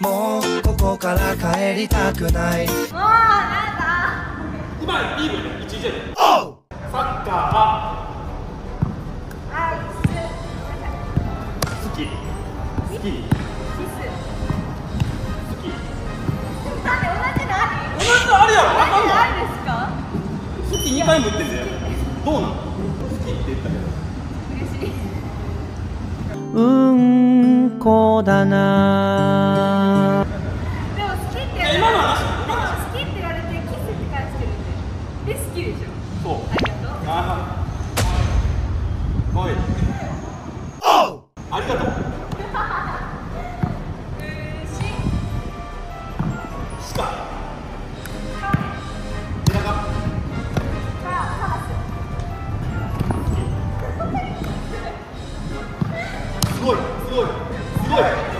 もうここから帰りたくない。もうなんだ今リーグで1位じゃないサッカーはアイス好き好きキス好きなんで同じのあり同じのあるやろ同じのありですか好き2回も言ってんだよどうなの好きって言ったけど嬉しいうんこだな。今の話好きって言われてキスって返してるんでで好きでしょそうありがとうありがとうすごいすごいすごい。